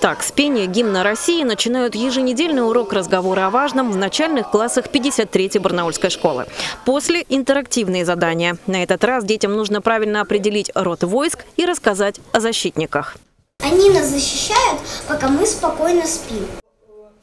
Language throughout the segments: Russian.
Так, с пения гимна России начинают еженедельный урок разговора о важном в начальных классах 53-й Барнаульской школы. После – интерактивные задания. На этот раз детям нужно правильно определить род войск и рассказать о защитниках. Они нас защищают, пока мы спокойно спим.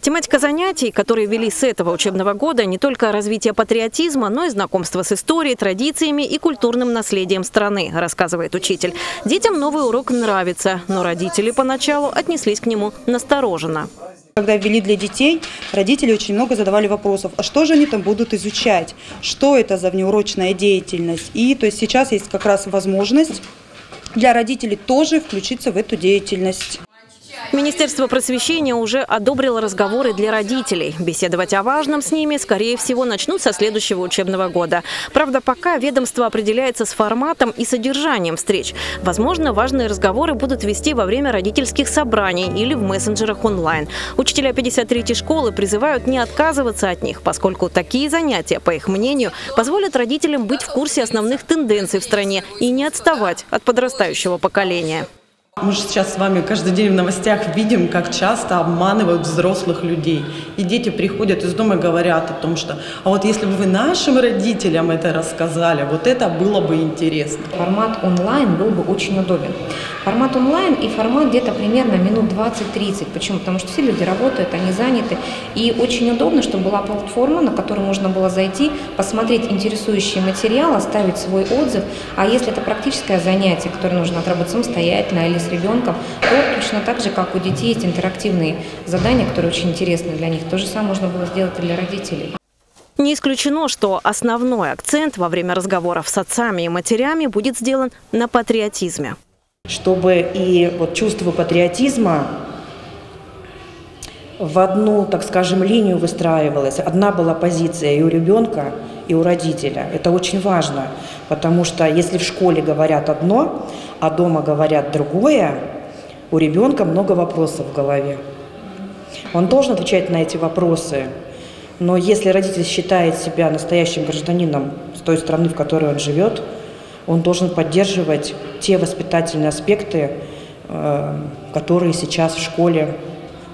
Тематика занятий, которые вели с этого учебного года, не только развитие патриотизма, но и знакомство с историей, традициями и культурным наследием страны, рассказывает учитель. Детям новый урок нравится, но родители поначалу отнеслись к нему настороженно. Когда ввели для детей, родители очень много задавали вопросов, а что же они там будут изучать, что это за внеурочная деятельность. И то есть сейчас есть как раз возможность для родителей тоже включиться в эту деятельность. Министерство просвещения уже одобрило разговоры для родителей. Беседовать о важном с ними, скорее всего, начнут со следующего учебного года. Правда, пока ведомство определяется с форматом и содержанием встреч. Возможно, важные разговоры будут вести во время родительских собраний или в мессенджерах онлайн. Учителя 53-й школы призывают не отказываться от них, поскольку такие занятия, по их мнению, позволят родителям быть в курсе основных тенденций в стране и не отставать от подрастающего поколения. Мы же сейчас с вами каждый день в новостях видим, как часто обманывают взрослых людей. И дети приходят из дома и говорят о том, что «а вот если бы вы нашим родителям это рассказали, вот это было бы интересно». Формат онлайн был бы очень удобен. Формат онлайн и формат где-то примерно минут 20-30. Почему? Потому что все люди работают, они заняты. И очень удобно, чтобы была платформа, на которую можно было зайти, посмотреть интересующий материал, оставить свой отзыв. А если это практическое занятие, которое нужно отработать самостоятельно или с ребенком, то точно так же, как у детей есть интерактивные задания, которые очень интересны для них. То же самое можно было сделать и для родителей. Не исключено, что основной акцент во время разговоров с отцами и матерями будет сделан на патриотизме. Чтобы и вот чувство патриотизма в одну, так скажем, линию выстраивалось. Одна была позиция и у ребенка, и у родителя. Это очень важно, потому что если в школе говорят одно, а дома говорят другое, у ребенка много вопросов в голове. Он должен отвечать на эти вопросы, но если родитель считает себя настоящим гражданином с той страны, в которой он живет, он должен поддерживать те воспитательные аспекты, э, которые сейчас в школе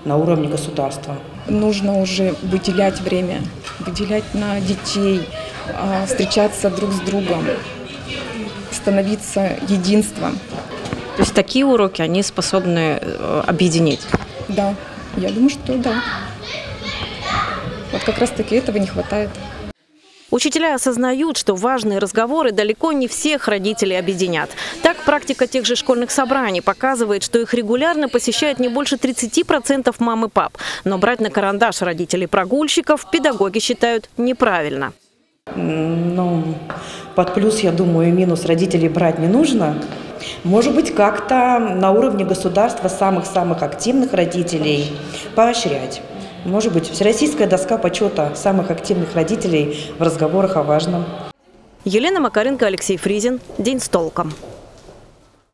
на уровне государства. Нужно уже выделять время, выделять на детей, а, встречаться друг с другом, становиться единством. То есть такие уроки, они способны э, объединить? Да, я думаю, что да. Вот как раз-таки этого не хватает. Учителя осознают, что важные разговоры далеко не всех родителей объединят. Так, практика тех же школьных собраний показывает, что их регулярно посещает не больше 30% мам и пап. Но брать на карандаш родителей прогульщиков педагоги считают неправильно. Ну, под плюс, я думаю, и минус родителей брать не нужно. Может быть, как-то на уровне государства самых-самых активных родителей поощрять. Может быть, Всероссийская доска почета самых активных родителей в разговорах о важном. Елена Макаренко, Алексей Фризин. День с толком.